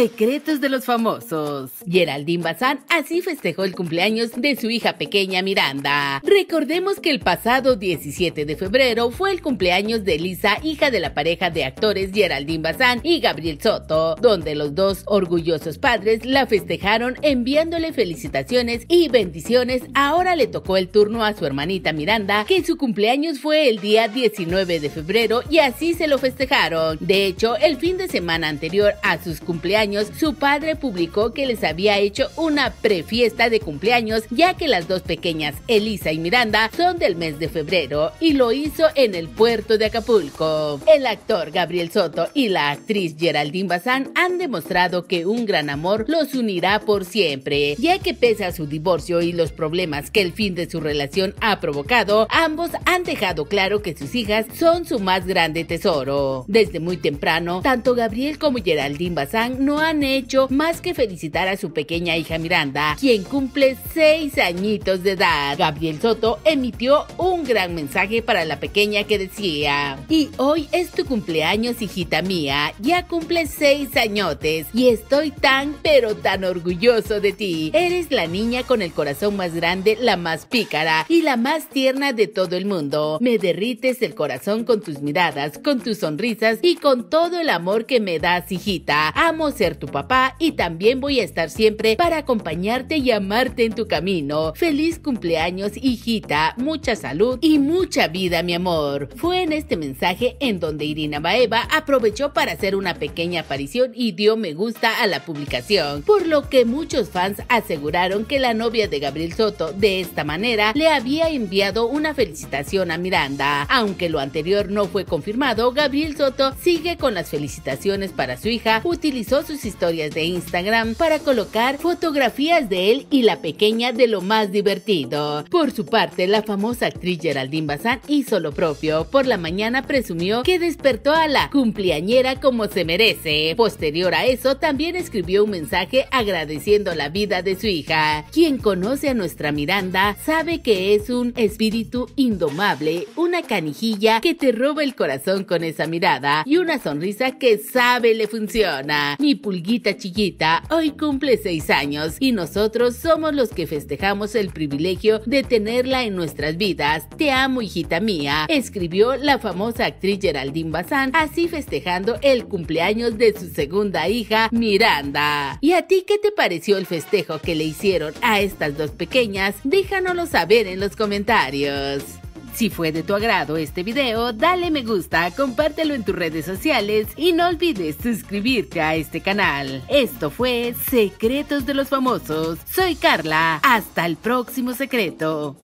Secretos de los famosos. Geraldine Bazán así festejó el cumpleaños de su hija pequeña Miranda. Recordemos que el pasado 17 de febrero fue el cumpleaños de Lisa, hija de la pareja de actores Geraldine Bazán y Gabriel Soto, donde los dos orgullosos padres la festejaron enviándole felicitaciones y bendiciones. Ahora le tocó el turno a su hermanita Miranda, que su cumpleaños fue el día 19 de febrero y así se lo festejaron. De hecho, el fin de semana anterior a sus cumpleaños su padre publicó que les había hecho una prefiesta de cumpleaños, ya que las dos pequeñas, Elisa y Miranda, son del mes de febrero y lo hizo en el puerto de Acapulco. El actor Gabriel Soto y la actriz Geraldine Bazán han demostrado que un gran amor los unirá por siempre, ya que pese a su divorcio y los problemas que el fin de su relación ha provocado, ambos han dejado claro que sus hijas son su más grande tesoro. Desde muy temprano, tanto Gabriel como Geraldine Bazán no han hecho más que felicitar a su pequeña hija Miranda, quien cumple seis añitos de edad. Gabriel Soto emitió un gran mensaje para la pequeña que decía, y hoy es tu cumpleaños, hijita mía, ya cumple seis añotes y estoy tan pero tan orgulloso de ti. Eres la niña con el corazón más grande, la más pícara y la más tierna de todo el mundo. Me derrites el corazón con tus miradas, con tus sonrisas y con todo el amor que me das, hijita. Amo ser tu papá y también voy a estar siempre para acompañarte y amarte en tu camino. Feliz cumpleaños, hijita, mucha salud y mucha vida, mi amor. Fue en este mensaje en donde Irina Baeva aprovechó para hacer una pequeña aparición y dio me gusta a la publicación, por lo que muchos fans aseguraron que la novia de Gabriel Soto de esta manera le había enviado una felicitación a Miranda. Aunque lo anterior no fue confirmado, Gabriel Soto sigue con las felicitaciones para su hija, utilizó sus historias de Instagram para colocar fotografías de él y la pequeña de lo más divertido. Por su parte, la famosa actriz Geraldine Bazán hizo lo propio. Por la mañana presumió que despertó a la cumpleañera como se merece. Posterior a eso, también escribió un mensaje agradeciendo la vida de su hija. Quien conoce a nuestra Miranda sabe que es un espíritu indomable, una canijilla que te roba el corazón con esa mirada y una sonrisa que sabe le funciona. Pulguita chiquita hoy cumple seis años y nosotros somos los que festejamos el privilegio de tenerla en nuestras vidas. Te amo, hijita mía, escribió la famosa actriz Geraldine Bazán, así festejando el cumpleaños de su segunda hija, Miranda. ¿Y a ti qué te pareció el festejo que le hicieron a estas dos pequeñas? Déjanoslo saber en los comentarios. Si fue de tu agrado este video, dale me gusta, compártelo en tus redes sociales y no olvides suscribirte a este canal. Esto fue Secretos de los Famosos. Soy Carla. Hasta el próximo secreto.